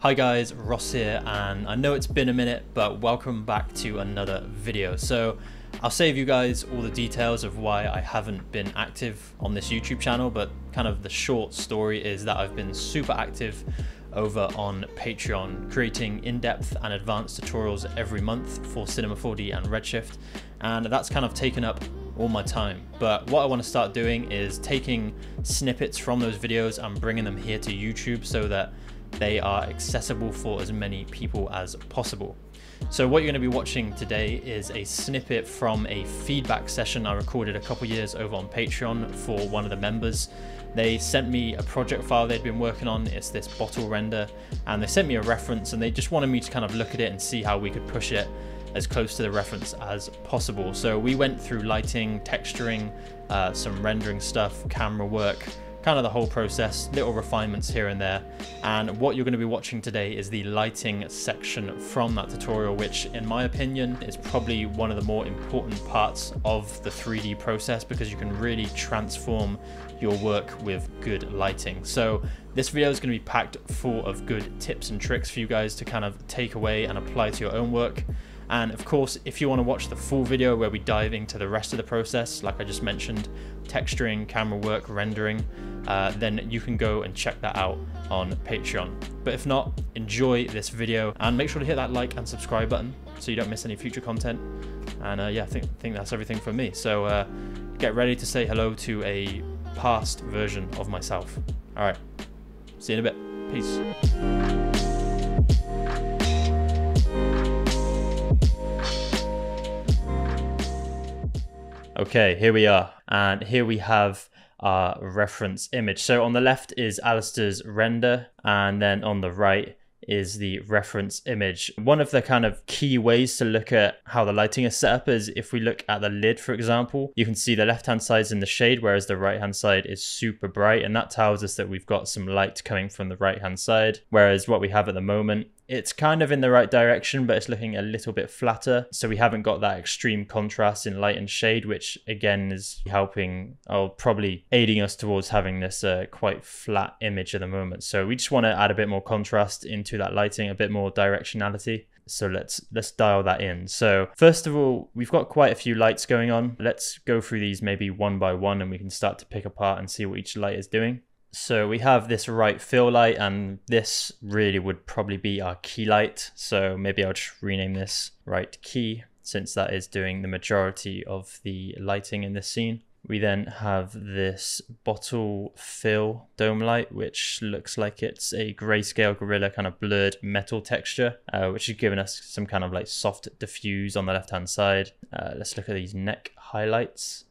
Hi guys, Ross here, and I know it's been a minute, but welcome back to another video. So I'll save you guys all the details of why I haven't been active on this YouTube channel, but kind of the short story is that I've been super active over on Patreon, creating in-depth and advanced tutorials every month for Cinema 4D and Redshift, and that's kind of taken up all my time. But what I want to start doing is taking snippets from those videos and bringing them here to YouTube so that they are accessible for as many people as possible. So what you're going to be watching today is a snippet from a feedback session I recorded a couple years over on Patreon for one of the members. They sent me a project file they'd been working on, it's this bottle render, and they sent me a reference and they just wanted me to kind of look at it and see how we could push it as close to the reference as possible. So we went through lighting, texturing, uh, some rendering stuff, camera work, kind of the whole process, little refinements here and there. And what you're going to be watching today is the lighting section from that tutorial, which in my opinion is probably one of the more important parts of the 3D process because you can really transform your work with good lighting. So this video is going to be packed full of good tips and tricks for you guys to kind of take away and apply to your own work. And of course, if you want to watch the full video where we dive into the rest of the process, like I just mentioned, texturing, camera work, rendering, uh, then you can go and check that out on Patreon. But if not, enjoy this video and make sure to hit that like and subscribe button so you don't miss any future content. And uh, yeah, I think, think that's everything from me. So uh, get ready to say hello to a past version of myself. All right, see you in a bit. Peace. Okay, here we are. And here we have our reference image. So on the left is Alistair's render, and then on the right is the reference image. One of the kind of key ways to look at how the lighting is set up is if we look at the lid, for example, you can see the left hand side is in the shade, whereas the right hand side is super bright. And that tells us that we've got some light coming from the right hand side. Whereas what we have at the moment it's kind of in the right direction, but it's looking a little bit flatter. So we haven't got that extreme contrast in light and shade, which again is helping or probably aiding us towards having this uh, quite flat image at the moment. So we just want to add a bit more contrast into that lighting, a bit more directionality. So let's let's dial that in. So first of all, we've got quite a few lights going on. Let's go through these maybe one by one and we can start to pick apart and see what each light is doing. So we have this right fill light and this really would probably be our key light. So maybe I'll just rename this right key since that is doing the majority of the lighting in this scene. We then have this bottle fill dome light, which looks like it's a Greyscalegorilla kind of blurred metal texture, uh, which is giving us some kind of like soft diffuse on the left hand side. Uh, let's look at these neck highlights.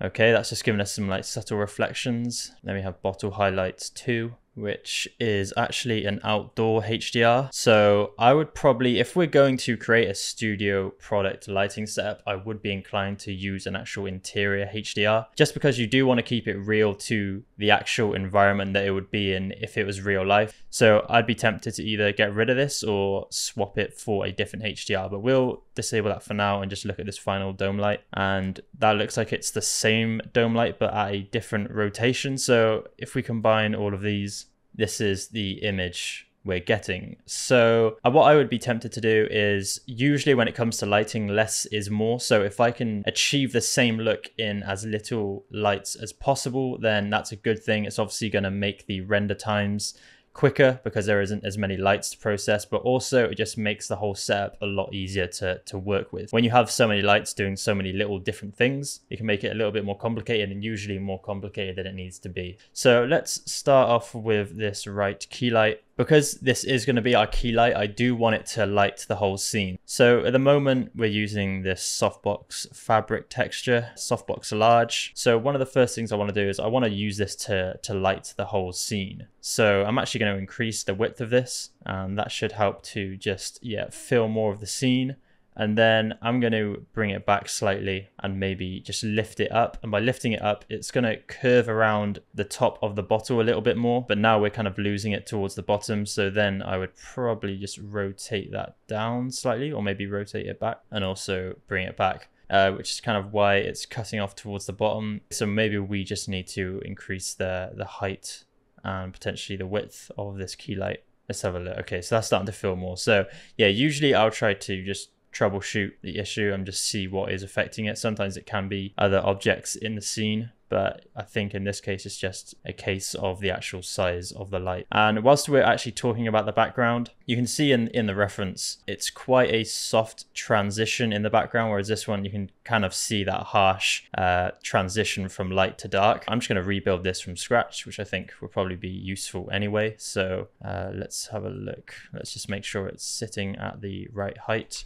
Okay, that's just giving us some like subtle reflections. Then we have bottle highlights too which is actually an outdoor HDR. So I would probably, if we're going to create a studio product lighting setup, I would be inclined to use an actual interior HDR, just because you do want to keep it real to the actual environment that it would be in if it was real life. So I'd be tempted to either get rid of this or swap it for a different HDR, but we'll disable that for now and just look at this final dome light. And that looks like it's the same dome light, but at a different rotation. So if we combine all of these, this is the image we're getting. So uh, what I would be tempted to do is usually when it comes to lighting, less is more. So if I can achieve the same look in as little lights as possible, then that's a good thing. It's obviously going to make the render times quicker because there isn't as many lights to process, but also it just makes the whole setup a lot easier to, to work with. When you have so many lights doing so many little different things, it can make it a little bit more complicated and usually more complicated than it needs to be. So let's start off with this right key light because this is going to be our key light, I do want it to light the whole scene. So at the moment, we're using this softbox fabric texture, softbox large. So one of the first things I want to do is I want to use this to, to light the whole scene. So I'm actually going to increase the width of this and that should help to just, yeah, fill more of the scene and then I'm going to bring it back slightly and maybe just lift it up. And by lifting it up, it's going to curve around the top of the bottle a little bit more. But now we're kind of losing it towards the bottom. So then I would probably just rotate that down slightly or maybe rotate it back and also bring it back. Uh, which is kind of why it's cutting off towards the bottom. So maybe we just need to increase the, the height and potentially the width of this key light Let's have a look. Okay, so that's starting to feel more. So yeah, usually I'll try to just troubleshoot the issue and just see what is affecting it. Sometimes it can be other objects in the scene but I think in this case it's just a case of the actual size of the light. And whilst we're actually talking about the background, you can see in, in the reference, it's quite a soft transition in the background, whereas this one you can kind of see that harsh uh, transition from light to dark. I'm just going to rebuild this from scratch, which I think will probably be useful anyway. So uh, let's have a look. Let's just make sure it's sitting at the right height.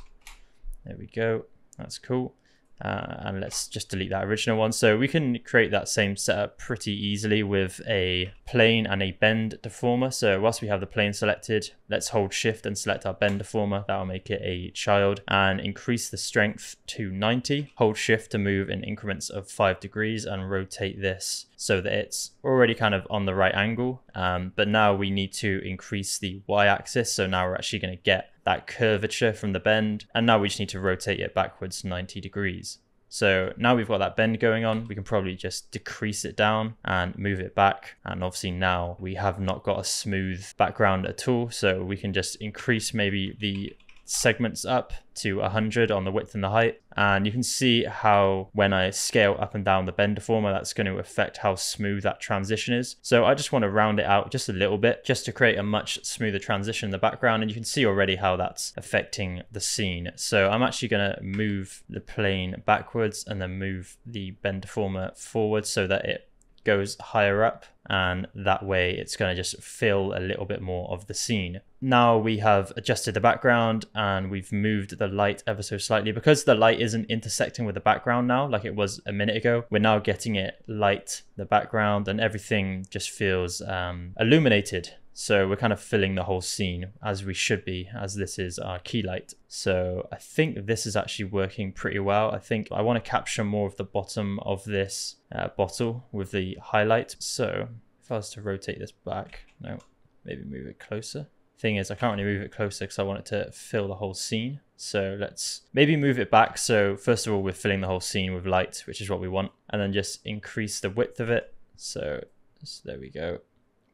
There we go. That's cool. Uh, and let's just delete that original one. So we can create that same setup pretty easily with a plane and a bend deformer. So whilst we have the plane selected, let's hold shift and select our bend deformer. That'll make it a child and increase the strength to 90. Hold shift to move in increments of five degrees and rotate this so that it's already kind of on the right angle. Um, but now we need to increase the y axis. So now we're actually going to get that curvature from the bend. And now we just need to rotate it backwards 90 degrees. So now we've got that bend going on, we can probably just decrease it down and move it back. And obviously now we have not got a smooth background at all. So we can just increase maybe the segments up to 100 on the width and the height. And you can see how when I scale up and down the bend deformer, that's going to affect how smooth that transition is. So I just want to round it out just a little bit just to create a much smoother transition in the background. And you can see already how that's affecting the scene. So I'm actually going to move the plane backwards and then move the bend deformer forward so that it goes higher up and that way it's going to just fill a little bit more of the scene. Now we have adjusted the background and we've moved the light ever so slightly because the light isn't intersecting with the background now like it was a minute ago. We're now getting it light the background and everything just feels um, illuminated so we're kind of filling the whole scene as we should be, as this is our key light. So I think this is actually working pretty well. I think I want to capture more of the bottom of this uh, bottle with the highlight. So if I was to rotate this back, no, maybe move it closer. Thing is, I can't really move it closer because I want it to fill the whole scene. So let's maybe move it back. So first of all, we're filling the whole scene with light, which is what we want. And then just increase the width of it. So, so there we go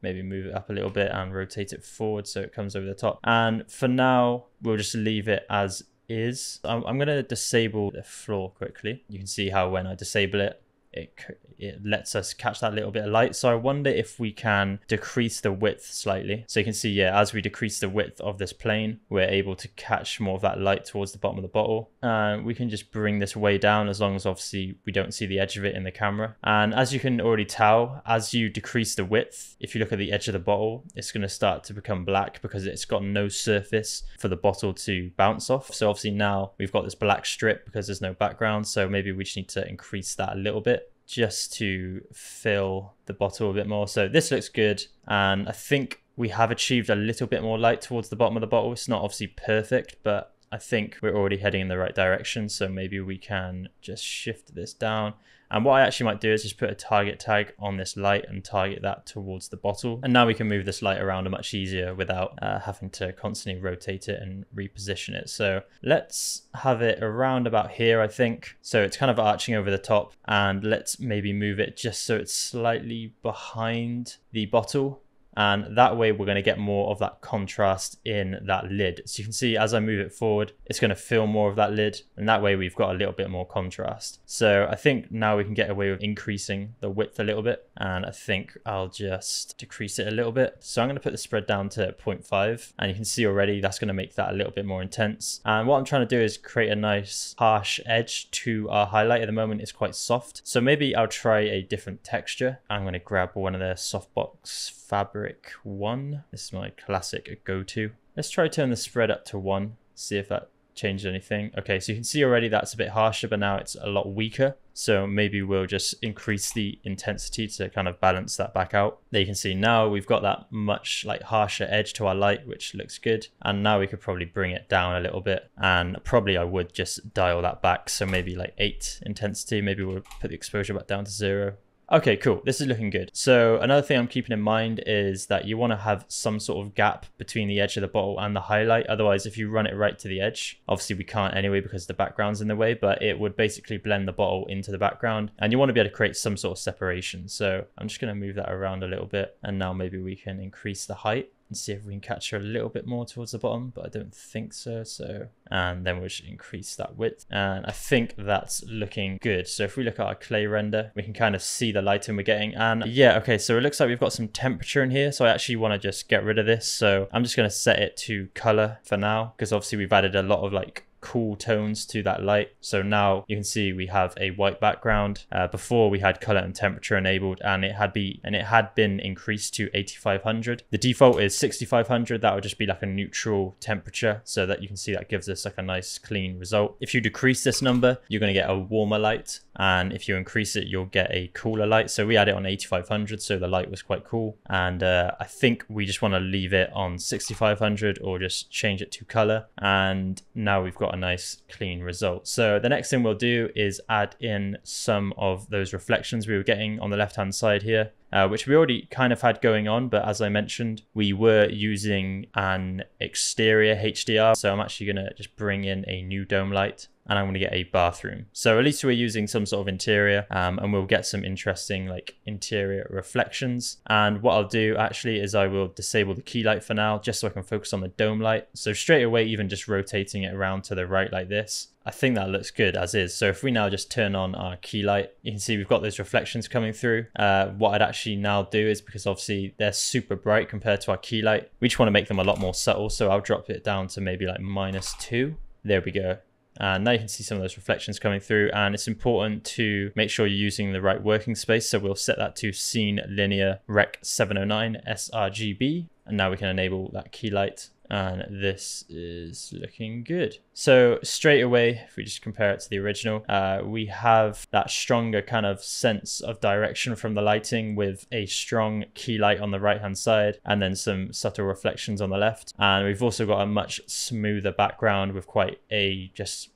maybe move it up a little bit and rotate it forward so it comes over the top. And for now, we'll just leave it as is. I'm, I'm going to disable the floor quickly. You can see how when I disable it, it, it lets us catch that little bit of light. So I wonder if we can decrease the width slightly. So you can see, yeah, as we decrease the width of this plane, we're able to catch more of that light towards the bottom of the bottle. And we can just bring this way down as long as obviously we don't see the edge of it in the camera. And as you can already tell, as you decrease the width, if you look at the edge of the bottle, it's going to start to become black because it's got no surface for the bottle to bounce off. So obviously now we've got this black strip because there's no background. So maybe we just need to increase that a little bit just to fill the bottle a bit more. So this looks good. And I think we have achieved a little bit more light towards the bottom of the bottle. It's not obviously perfect, but I think we're already heading in the right direction. So maybe we can just shift this down. And what I actually might do is just put a target tag on this light and target that towards the bottle. And now we can move this light around much easier without uh, having to constantly rotate it and reposition it. So let's have it around about here, I think. So it's kind of arching over the top and let's maybe move it just so it's slightly behind the bottle and that way we're going to get more of that contrast in that lid. So you can see as I move it forward, it's going to fill more of that lid and that way we've got a little bit more contrast. So I think now we can get away with increasing the width a little bit and I think I'll just decrease it a little bit. So I'm going to put the spread down to 0.5 and you can see already that's going to make that a little bit more intense. And what I'm trying to do is create a nice harsh edge to our highlight. At the moment it's quite soft. So maybe I'll try a different texture. I'm going to grab one of the softbox fabric one. This is my classic go-to. Let's try to turn the spread up to one, see if that changed anything. Okay, so you can see already that's a bit harsher, but now it's a lot weaker. So maybe we'll just increase the intensity to kind of balance that back out. There you can see now we've got that much like harsher edge to our light, which looks good. And now we could probably bring it down a little bit. And probably I would just dial that back. So maybe like eight intensity, maybe we'll put the exposure back down to zero Okay, cool. This is looking good. So another thing I'm keeping in mind is that you want to have some sort of gap between the edge of the bottle and the highlight. Otherwise, if you run it right to the edge, obviously we can't anyway because the background's in the way, but it would basically blend the bottle into the background and you want to be able to create some sort of separation. So I'm just going to move that around a little bit and now maybe we can increase the height and see if we can catch her a little bit more towards the bottom, but I don't think so. So, and then we should increase that width. And I think that's looking good. So if we look at our clay render, we can kind of see the lighting we're getting. And yeah, okay, so it looks like we've got some temperature in here. So I actually want to just get rid of this. So I'm just going to set it to color for now, because obviously we've added a lot of like cool tones to that light. So now you can see we have a white background. Uh, before we had color and temperature enabled and it had be and it had been increased to 8500. The default is 6500. That would just be like a neutral temperature so that you can see that gives us like a nice clean result. If you decrease this number, you're going to get a warmer light and if you increase it you'll get a cooler light so we had it on 8500 so the light was quite cool and uh, I think we just want to leave it on 6500 or just change it to color and now we've got a nice clean result so the next thing we'll do is add in some of those reflections we were getting on the left hand side here uh, which we already kind of had going on. But as I mentioned, we were using an exterior HDR. So I'm actually going to just bring in a new dome light and I'm going to get a bathroom. So at least we're using some sort of interior um, and we'll get some interesting like interior reflections. And what I'll do actually is I will disable the key light for now just so I can focus on the dome light. So straight away, even just rotating it around to the right like this, I think that looks good as is. So if we now just turn on our key light, you can see we've got those reflections coming through. Uh, what I'd actually now do is because obviously they're super bright compared to our key light, we just want to make them a lot more subtle. So I'll drop it down to maybe like minus two. There we go. And now you can see some of those reflections coming through and it's important to make sure you're using the right working space. So we'll set that to scene linear rec 709 sRGB. And now we can enable that key light and this is looking good. So straight away, if we just compare it to the original, uh, we have that stronger kind of sense of direction from the lighting with a strong key light on the right hand side and then some subtle reflections on the left. And we've also got a much smoother background with quite a just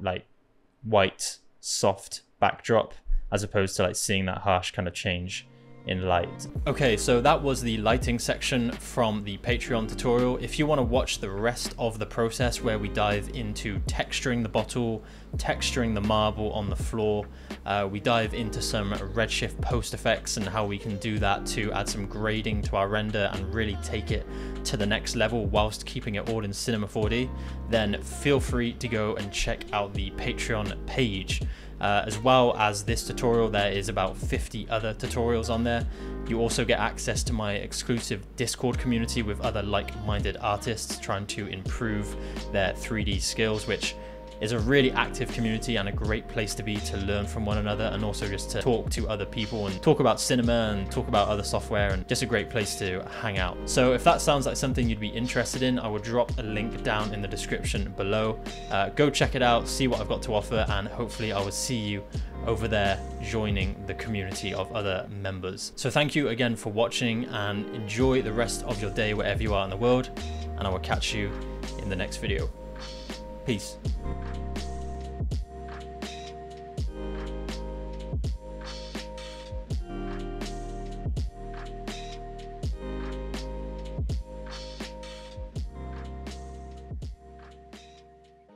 like white, soft backdrop as opposed to like seeing that harsh kind of change in light. Okay, so that was the lighting section from the Patreon tutorial. If you want to watch the rest of the process where we dive into texturing the bottle, texturing the marble on the floor, uh, we dive into some Redshift post effects and how we can do that to add some grading to our render and really take it to the next level whilst keeping it all in Cinema 4D, then feel free to go and check out the Patreon page. Uh, as well as this tutorial, there is about 50 other tutorials on there. You also get access to my exclusive Discord community with other like-minded artists trying to improve their 3D skills, which is a really active community and a great place to be to learn from one another and also just to talk to other people and talk about cinema and talk about other software and just a great place to hang out. So if that sounds like something you'd be interested in, I will drop a link down in the description below. Uh, go check it out, see what I've got to offer, and hopefully I will see you over there joining the community of other members. So thank you again for watching and enjoy the rest of your day wherever you are in the world and I will catch you in the next video. Peace.